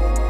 you